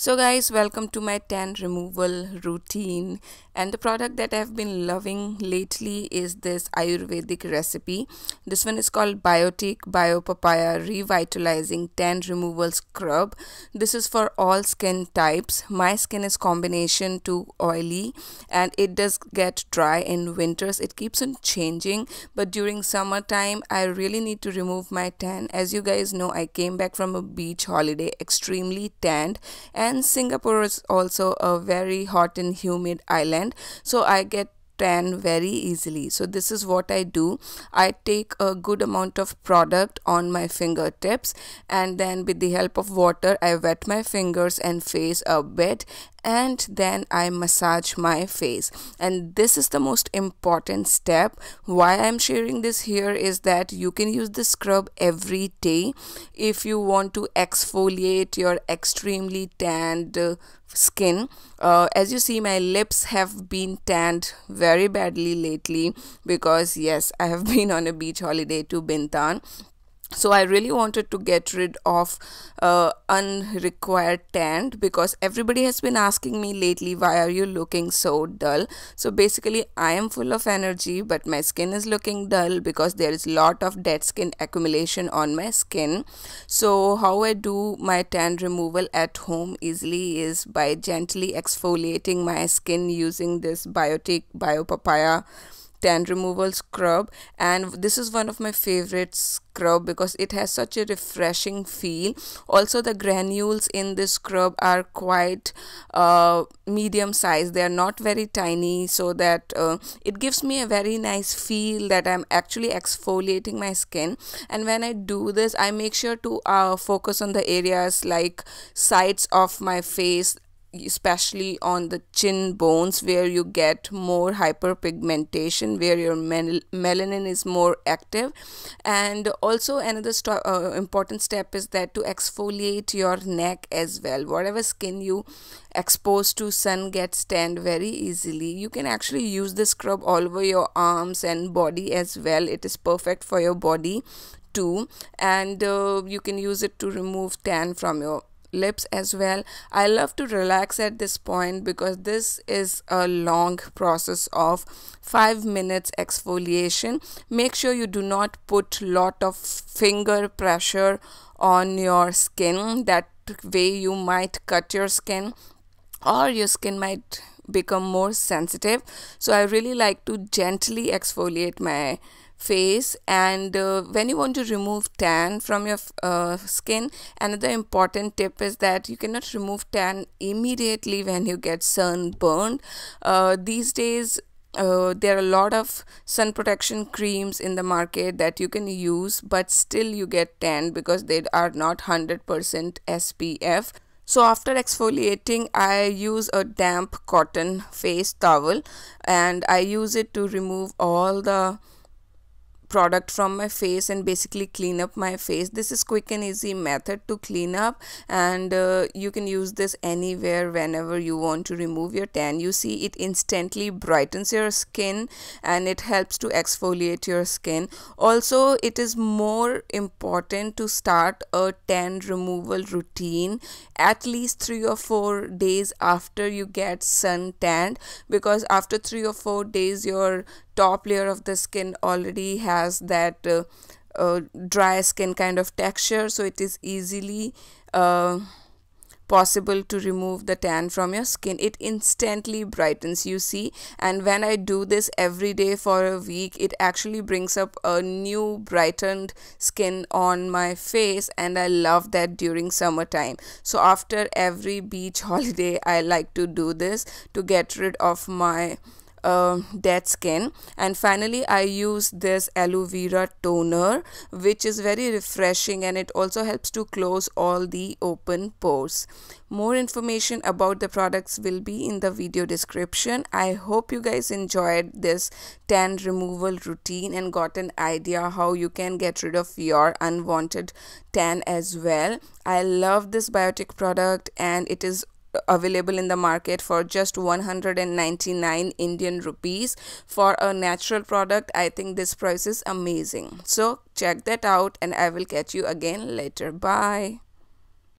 So guys, welcome to my tan removal routine and the product that I've been loving lately is this Ayurvedic recipe. This one is called Biotique Bio Papaya Revitalizing Tan Removal Scrub. This is for all skin types. My skin is combination to oily and it does get dry in winters. It keeps on changing but during summertime I really need to remove my tan. As you guys know, I came back from a beach holiday extremely tanned and and Singapore is also a very hot and humid island. So I get tan very easily. So this is what I do. I take a good amount of product on my fingertips. And then with the help of water I wet my fingers and face a bit and then I massage my face. And this is the most important step. Why I'm sharing this here is that you can use the scrub every day if you want to exfoliate your extremely tanned uh, skin. Uh, as you see my lips have been tanned very badly lately because yes I have been on a beach holiday to Bintan so i really wanted to get rid of uh, unrequired tan because everybody has been asking me lately why are you looking so dull? So basically i am full of energy but my skin is looking dull because there is lot of dead skin accumulation on my skin. So how i do my tan removal at home easily is by gently exfoliating my skin using this Biotique bio papaya tan removal scrub. And this is one of my favorite scrub because it has such a refreshing feel. Also the granules in this scrub are quite uh, medium size. They are not very tiny so that uh, it gives me a very nice feel that i'm actually exfoliating my skin. And when i do this i make sure to uh, focus on the areas like sides of my face especially on the chin bones where you get more hyperpigmentation where your mel melanin is more active. And also another uh, important step is that to exfoliate your neck as well. Whatever skin you expose to sun gets tanned very easily. You can actually use the scrub all over your arms and body as well. It is perfect for your body too. And uh, you can use it to remove tan from your lips as well. I love to relax at this point because this is a long process of 5 minutes exfoliation. Make sure you do not put lot of finger pressure on your skin. That way you might cut your skin or your skin might become more sensitive. So i really like to gently exfoliate my face and uh, when you want to remove tan from your uh, skin another important tip is that you cannot remove tan immediately when you get sunburned. Uh, these days uh, there are a lot of sun protection creams in the market that you can use but still you get tan because they are not 100% SPF so after exfoliating I use a damp cotton face towel and I use it to remove all the product from my face and basically clean up my face. This is quick and easy method to clean up and uh, you can use this anywhere whenever you want to remove your tan. You see it instantly brightens your skin and it helps to exfoliate your skin. Also it is more important to start a tan removal routine at least 3 or 4 days after you get sun tanned because after 3 or 4 days your top layer of the skin already has that uh, uh, dry skin kind of texture. So it is easily uh, possible to remove the tan from your skin. It instantly brightens you see. And when i do this every day for a week it actually brings up a new brightened skin on my face and i love that during summertime. So after every beach holiday i like to do this to get rid of my uh, dead skin. And finally I use this aloe vera toner which is very refreshing and it also helps to close all the open pores. More information about the products will be in the video description. I hope you guys enjoyed this tan removal routine and got an idea how you can get rid of your unwanted tan as well. I love this Biotique product and it is available in the market for just 199 Indian rupees for a natural product. I think this price is amazing. So check that out and I will catch you again later. Bye